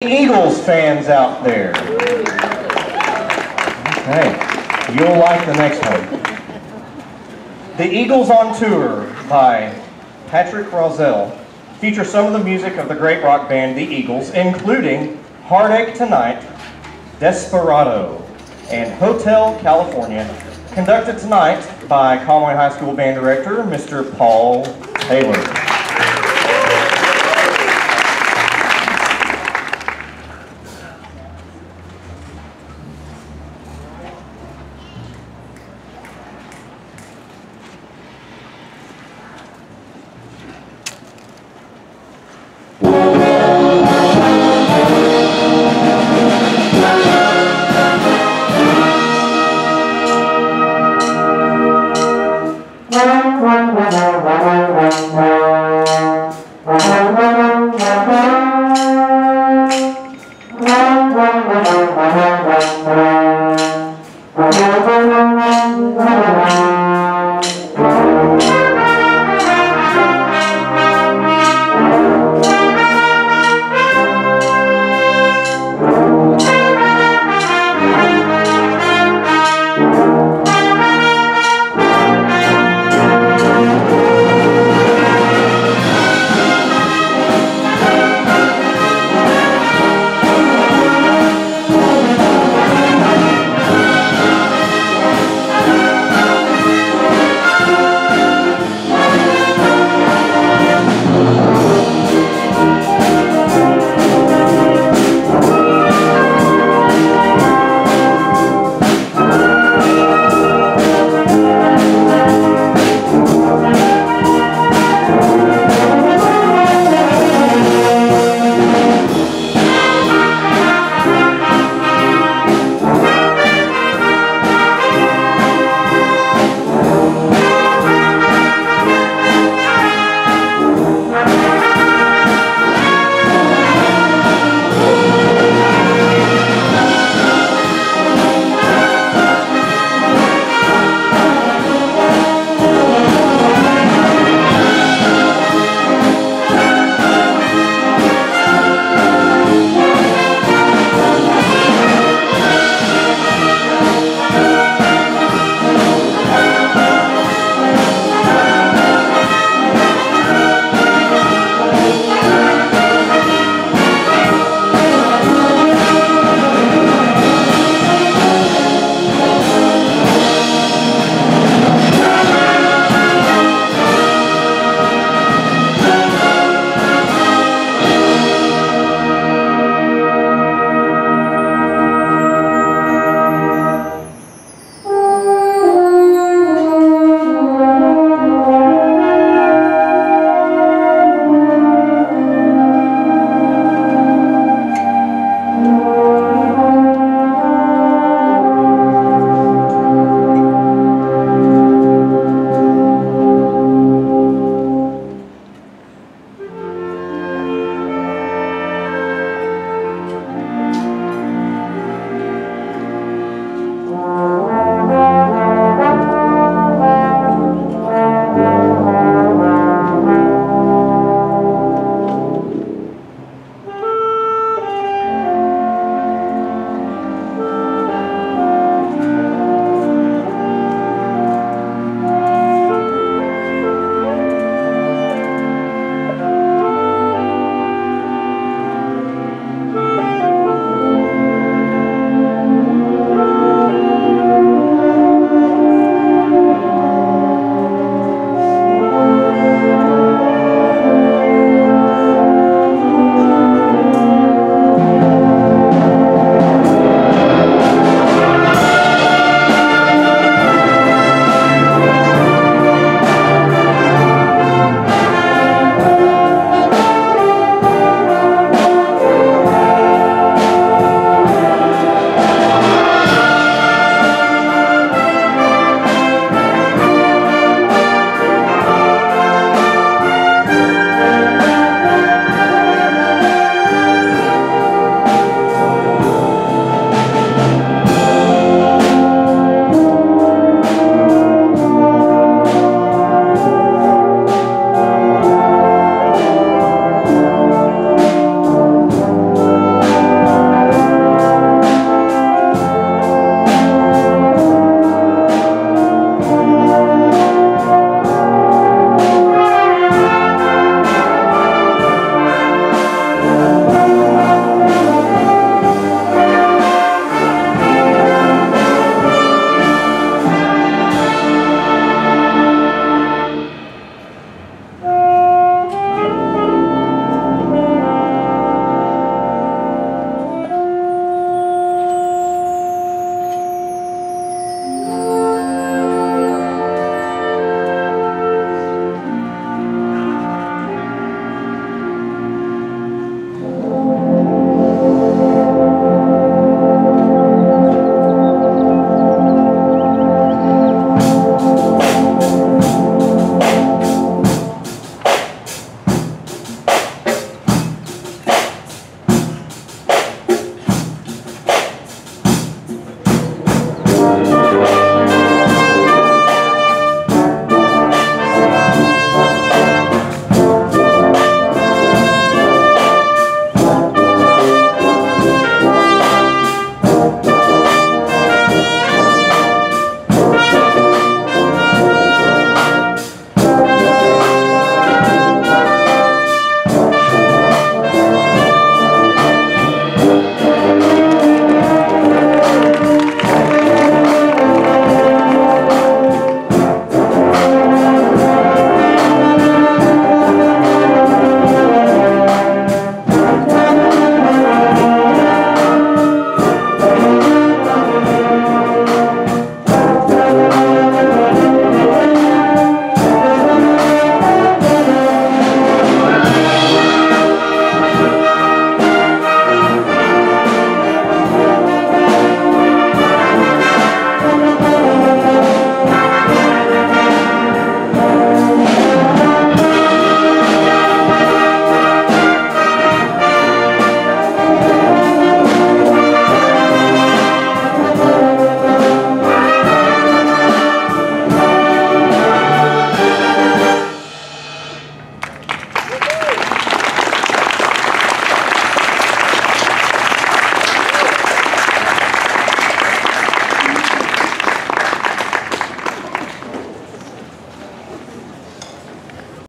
Eagles fans out there. Okay, you'll like the next one. The Eagles on Tour by Patrick Roszell feature some of the music of the great rock band The Eagles, including Heartache Tonight, Desperado, and Hotel California, conducted tonight by Conway High School Band Director, Mr. Paul Taylor. Thank.